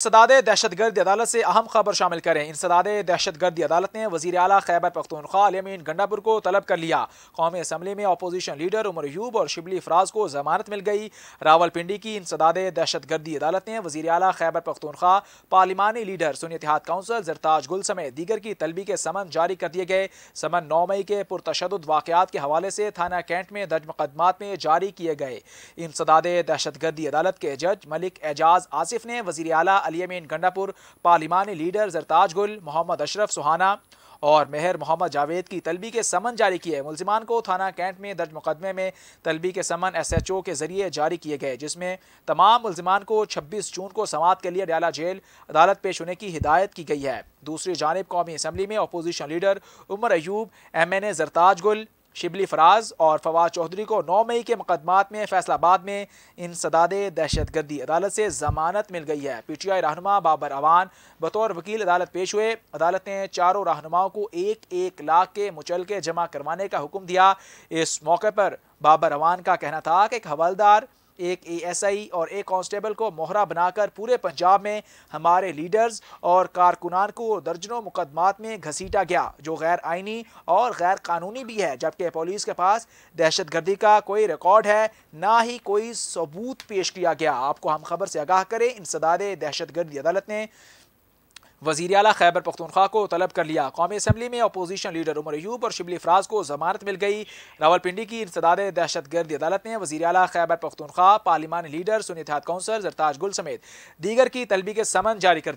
SADAD दहशत गर्दी अदालत से अहम खबर शामिल करें। इंसदाद दहशत गर्दी अदालत ने वजी अला खैबर पख्तूनख्वा अलीमीन गंडापुर को तलब कर लिया। कौमी असम्बली में अपोजिशन लीडर उमर यूब और शिबली फराज को जमानत मिल गई। रावलपिंडी की इंसदाद दहशत गर्दी अदालत ने वजी अला खैबर पख्तूनख्वा पार्लिमानी लीडर सुनी इतिहाद काउंसिल जरताज गुल समेत दीगर की तलबी के समन जारी कर दिए गए। समन नौ मई के पुरतशद वाकत के हवाले से थाना कैंट में दर्ज मुकदमात में जारी किए गए। इंसदाद दहशत गर्दी अदालत के जज मलिक एजाज आसिफ ने वजी अला अलीमीन गंडापुर, पार्लिमानी लीडर जरताज गुल, मोहम्मद अशरफ सुहाना और मेहर मोहम्मद जावेद की तलबी के समन जारी किए। मुलजमान को थाना कैंट में दर्ज मुकदमे में तलबी के समन एस एच ओ के ज़रिए जारी किए गए, जिसमें तमाम मुलजमान को छब्बीस जून को समात के लिए डयाला जेल अदालत पेश होने की हिदायत की गई है। दूसरी जानब कौमी असम्बली में opposition leader Umar Ayub M N A Zartaj Gul Shibli Faraz और फवाद चौधरी को नौ मई के मुकदमात में, फैसलाबाद में इंसदाद दहशत गर्दी अदालत से जमानत मिल गई है। पी टी आई रहनुमा बाबर अवान, बतौर वकील अदालत पेश हुए। अदालत ने चारों रहनुमाओं को एक एक लाख के मुचलके जमा करवाने का हुक्म दिया। इस मौके पर बाबर अवान का कहना था कि एक हवलदार एक एएसआई और एक कांस्टेबल को मोहरा बनाकर पूरे पंजाब में हमारे लीडर्स और कारकुनान को दर्जनों मुकदमात में घसीटा गया, जो गैर आइनी और गैर कानूनी भी है, जबकि पुलिस के पास दहशत गर्दी का कोई रिकॉर्ड है, ना ही कोई सबूत पेश किया गया। आपको हम खबर से आगाह करें, इंसदाद दहशत गर्दी अदालत ने वज़ीर अला खैबर पख्तनख्वा को तलब कर लिया। कौमी असम्बली में अपोजिशन लीडर उमर यूब और शिबली फराज को जमानत मिल गई। रावलपिंडी की इंसदाद दहशत गर्दी अदालत ने वजी अला खैबर पख्तनख्वा पार्लिमानी लीडर सुनीत कौंसर जरताज गुल समेत दीगर की तलबी के समन जारी कर